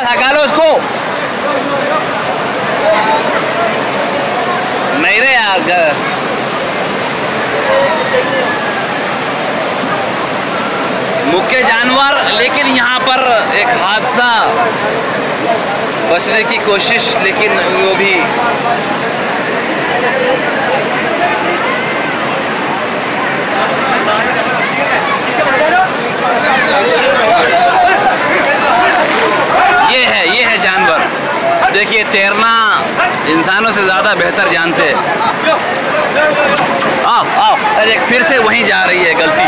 बस हका लो उसको। नहीं रे यार मुख्य जानवर, लेकिन यहाँ पर एक हादसा बचने की कोशिश, लेकिन वो भी ये है ये है जानवर देखिए, तैरना इंसानों से ज़्यादा बेहतर जानते हैं। आओ आओ, अरे, फिर से वहीं जा रही है, गलती